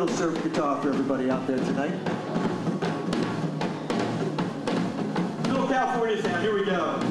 little surf guitar for everybody out there tonight. Little California sound, here we go.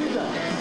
Vida.